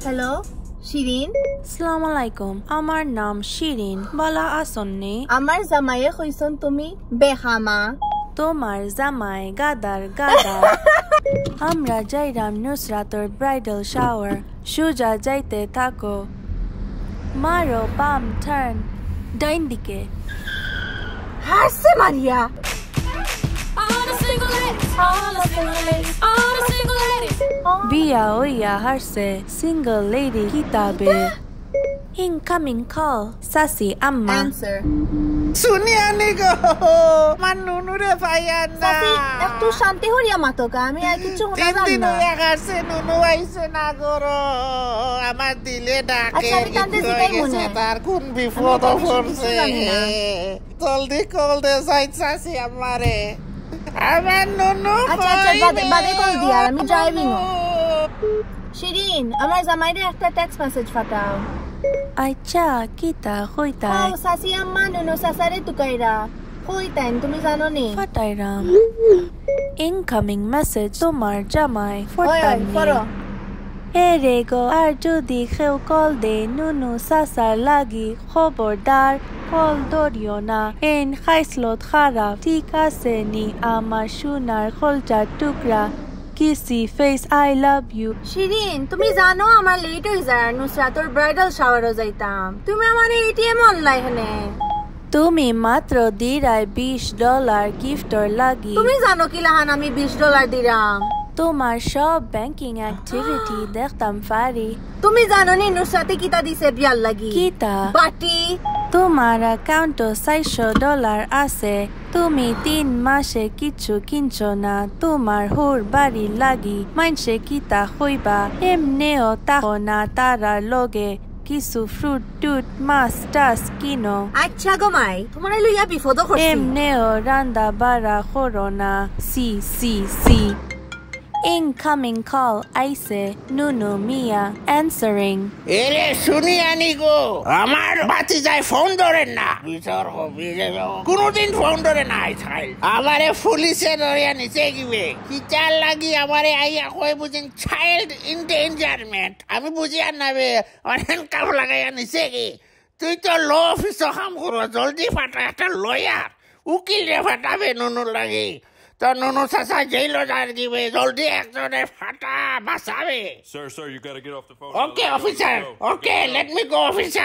Hello Shirin সালাম আলাইকুম আমার নাম শিরিন বালা আসন্নি আমার জামাইয়ে কইছন তুমি বেহামা তোমার জামাই গাদার গাদার আমরা যাইরাম নুসরাতর ব্রাইডাল শাওয়ার সুজা যাইতে থাকো মারো বাম টার্ন ডাইন দিকে হাসছে মারিয়া বিয়া ওইয়া হারছে সিঙ্গল লেডি কিতাবে ইনকামিং কল সাসি আম্মা অ্যানসার শুনিয়ানি গো আমার নুনুরে পাইয়ান না সাথী একটু শান্তি হরিয়া মাতকা আমি আর কিছু শোনা তিন দিন হয়ে গেছে নুনু আইছে না গরো আমার দিলে ডাকে আচ্ছা, আমি কান্দে জিগাই মনে। তার কোন বিপদ পড়ছে জলদি কল দে সাইড সাসি আমারে আমার নুনু আচ্ছা, আচ্ছা, বাদে- বাদে call দিয়া, আমি driving ও। ও শিরিন আমার জামাইরে একটা টেক্সট মেসেজ পাঠাও। আচ্ছা কিতা হইতাই হাও সাসি আম্মা নুনু সাসারে তুকাইরা কইতাইন তুমি জানো নি ফাটাইরাম। ইনকামিং মেসেজ তোমার জামাই ফটানি। গো আর যদি কেউ কল দে নুনু সাসার লাগি খবরদার কল ধরিও না। এন খাইসলত খারাপ ঠিক আছে নি? আমার সোনার খলচার টুকরা। কিসি face, I love you Shirin তুমি জানো আমার লেট হয়ে যায় নুসরাতর ব্রাইডাল শাওয়ারও যাইতাম। তুমি আমার এটিএম অনলাইন তুমি মাত্র দিরাই বিশ ডলার গিফটর লাগি তুমি জানো কি লাহান আমি বিশ ডলার দিলাম তোমার সব ব্যাংকিং অ্যাক্টিভিটি দেখতাম পারি তুমি জানো নি নুসরাতে কিতা দিছে বিয়ার লাগি কিতা বাটি তোমার অ্যাকাউন্টে চারশো ডলার আছে তুমি তিন মাসে কিছু কিনছো না তোমার হোর বাড়ি লাগি মানসে কিতা হইবা এমনেও তাহো না তারার লগে কিছু ফ্রুট টুট মাছ টাছ কিনো আচ্ছা গো মাই তোমার লইয়া বিপদ এমনেও রান্দা বাড়া করো না সি সি সি ইনকামিং কল আইসে নুনু মিয়া অ্যান্সারিং এরে শুনি আনি গো। আমার বাতি যায় ফোন ধরেন না। বিচার হবে কোনদিন ফোন ধরে না আইসাইল আমারে পুলিশে ধরিয়া নিচে গিবে। কি কিচার লাগি আমারে আইয়া কই বুঝেন চাইল্ড ইনডেঞ্জারমেন্ট আমি বুঝি আর নাবে অনেক কাপ লাগাইয়া নিচে কি তুই তো ল অফিস কাম করো জলদি ফাটা একটা লয়ার উকিল রে ফাটাবে নুনুর লাগি। তো নুনু চাচা জেইল যায় দিবে জলদি একজনে ফাটা বাঁচাবে ওকে officer okay let me go officer